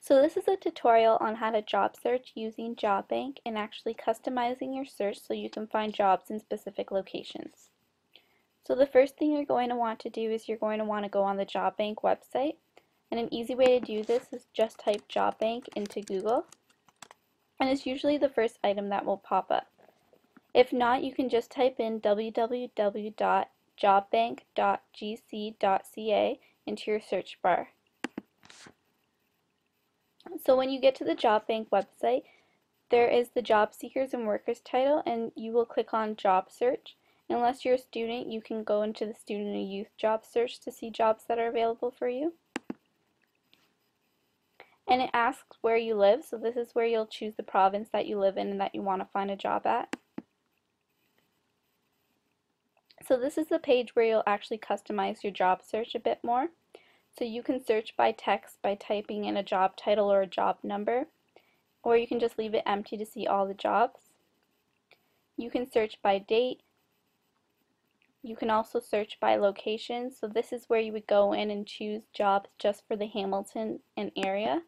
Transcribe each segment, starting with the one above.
So this is a tutorial on how to job search using JobBank and actually customizing your search so you can find jobs in specific locations. So the first thing you're going to want to do is you're going to want to go on the JobBank website and an easy way to do this is just type JobBank into Google and it's usually the first item that will pop up. If not, you can just type in www.jobbank.gc.ca into your search bar. So when you get to the Job Bank website, there is the job seekers and workers title and you will click on job search. Unless you're a student, you can go into the student and youth job search to see jobs that are available for you. And it asks where you live, so this is where you'll choose the province that you live in and that you want to find a job at. So this is the page where you'll actually customize your job search a bit more. So you can search by text by typing in a job title or a job number, or you can just leave it empty to see all the jobs. You can search by date. You can also search by location. So this is where you would go in and choose jobs just for the Hamilton and area.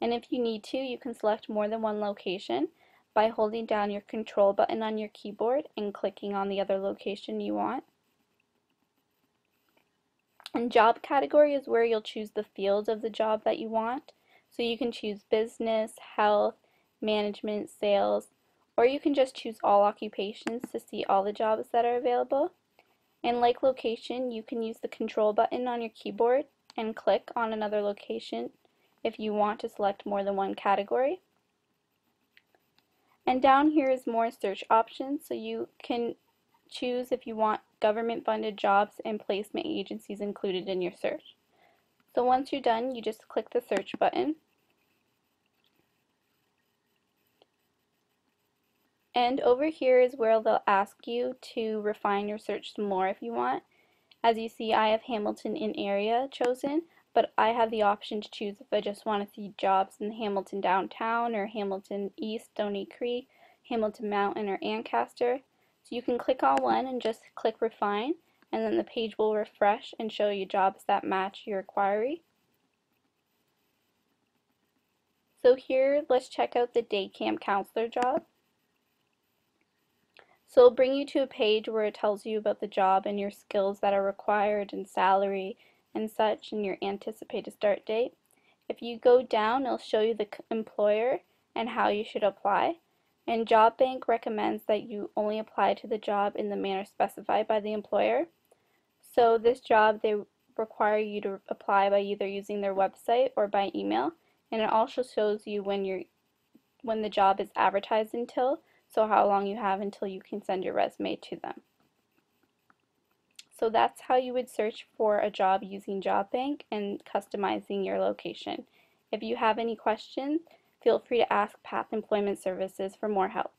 And if you need to, you can select more than one location by holding down your control button on your keyboard and clicking on the other location you want. And job category is where you'll choose the field of the job that you want. So you can choose business, health, management, sales, or you can just choose all occupations to see all the jobs that are available. And like location, you can use the control button on your keyboard and click on another location if you want to select more than one category. And down here is more search options, so you can choose if you want government-funded jobs and placement agencies included in your search. So once you're done, you just click the search button. And over here is where they'll ask you to refine your search some more if you want. As you see, I have Hamilton in area chosen, but I have the option to choose if I just want to see jobs in Hamilton downtown or Hamilton East, Stoney Creek, Hamilton Mountain, or Ancaster. So you can click on one and just click refine and then the page will refresh and show you jobs that match your query. So here, let's check out the day camp counselor job. So it'll bring you to a page where it tells you about the job and your skills that are required and salary and such and your anticipated start date. If you go down, it'll show you the employer and how you should apply. And JobBank recommends that you only apply to the job in the manner specified by the employer. So this job, they require you to apply by either using their website or by email. And it also shows you when you're when the job is advertised until, so how long you have until you can send your resume to them. So that's how you would search for a job using JobBank and customizing your location. If you have any questions, feel free to ask Path Employment Services for more help.